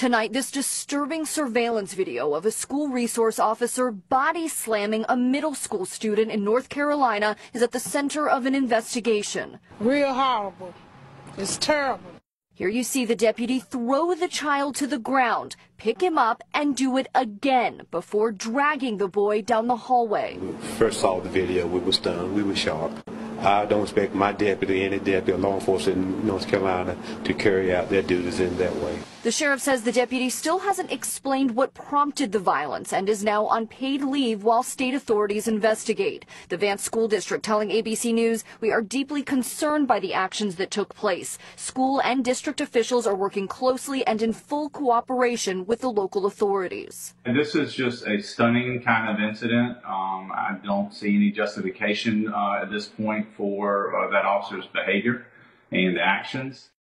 Tonight, this disturbing surveillance video of a school resource officer body slamming a middle school student in North Carolina is at the center of an investigation. Real horrible. It's terrible. Here you see the deputy throw the child to the ground, pick him up, and do it again before dragging the boy down the hallway. We First saw the video, we were stunned, we were shocked. I don't expect my deputy, any deputy, law enforcement in North Carolina to carry out their duties in that way. The sheriff says the deputy still hasn't explained what prompted the violence and is now on paid leave while state authorities investigate. The Vance School District telling ABC News, we are deeply concerned by the actions that took place. School and district officials are working closely and in full cooperation with the local authorities. And this is just a stunning kind of incident. Um, I don't see any justification uh, at this point for uh, that officer's behavior and actions.